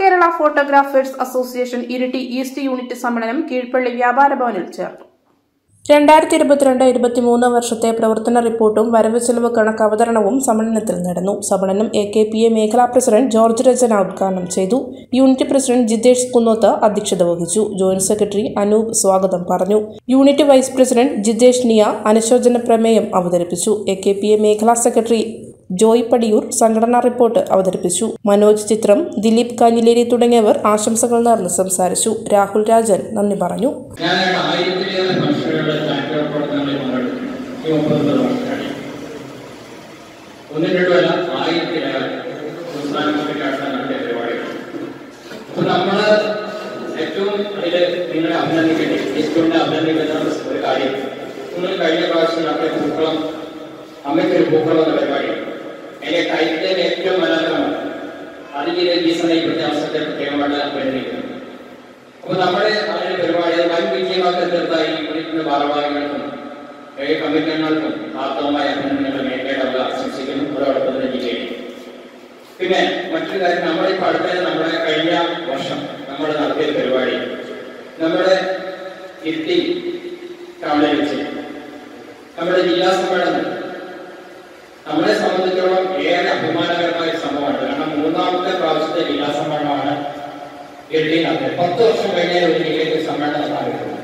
Kerala photographers association Iritty east unit സമ്മേളനം കീഴ്പള്ളി വ്യാപാര ഭവനിൽ ചേർന്നു. രണ്ടായിരത്തി ഇരുപത്തിരണ്ട് ഇരുപത്തിമൂന്ന് വർഷത്തെ പ്രവർത്തന റിപ്പോർട്ടും വരവ് ചെലവ് കണക്ക് അവതരണവും സമ്മേളനത്തിൽ നടന്നു. സമ്മേളനം എ കെ പി എ മേഖലാ പ്രസിഡന്റ് ജോർജ് രചന ഉദ്ഘാടനം ചെയ്തു. യൂണിറ്റ് പ്രസിഡന്റ് ജിതേഷ് കുന്നോത്ത് അധ്യക്ഷത വഹിച്ചു. ജോയിന്റ് സെക്രട്ടറി അനൂപ് സ്വാഗതം പറഞ്ഞു. യൂണിറ്റ് വൈസ് പ്രസിഡന്റ് ജിതേഷ് നിയ അനുശോചന പ്രമേയം അവതരിപ്പിച്ചു. എ കെ പി എ മേഖലാ സെക്രട്ടറി ജോയ് പടിയൂർ സംഘടനാ റിപ്പോർട്ട് അവതരിപ്പിച്ചു. മനോജ് ചിത്രം ദിലീപ് കാഞ്ഞിലേരി തുടങ്ങിയവർ ആശംസകൾ നേർന്ന് സംസാരിച്ചു. രാഹുൽ രാജൻ നന്ദി പറഞ്ഞു. ഒന്നും അഭിനന്ദിക്കുന്ന ഒരു കാര്യം. കഴിഞ്ഞ പ്രാവശ്യം നടത്തിയ പൂക്കളം അമ്മയ്ക്കൊരു പൂക്കളം എന്ന പരിപാടി അതിന്റെ റീസൺ ഈ അവസരത്തെ പ്രത്യേകമായിട്ട് അഭിനന്ദിക്കുന്നു അപ്പൊ നമ്മുടെ അവരുടെ പരിപാടി വൻ വിജയമാക്കി തീർത്തായി യൂണിറ്റിന്റെ ഭാരവാഹികൾക്കും ഏഴ് കമ്മിറ്റി അംഗങ്ങൾക്കും ആർത്തവമായ അഭിനന്ദനങ്ങൾ മേഖലയുടെ ആശംസിക്കുന്നു. അതോടൊപ്പം തന്നെ ജില്ലയിൽ പിന്നെ മറ്റൊരു കാര്യം നമ്മുടെ ഇപ്പൊ അടുത്ത നമ്മുടെ കഴിഞ്ഞ വർഷം നമ്മൾ നടത്തിയ പരിപാടി നമ്മുടെ ഇരുട്ടി ടൗണിൽ വെച്ച് നമ്മുടെ ജില്ലാ സമ്മേളനം. നമ്മളെ സംബന്ധിച്ചോളം ഏറെ അഭിമാനകരമായ സംഭവമാണ്. കാരണം മൂന്നാമത്തെ വർഷത്തെ വികാസമ്മേളനമാണ് എഴുതി നടന്നത് പത്ത് വർഷം കഴിഞ്ഞാൽ ഒരു ജില്ലയ്ക്ക് സമ്മേളനം സ്ഥാപിക്കുന്നത്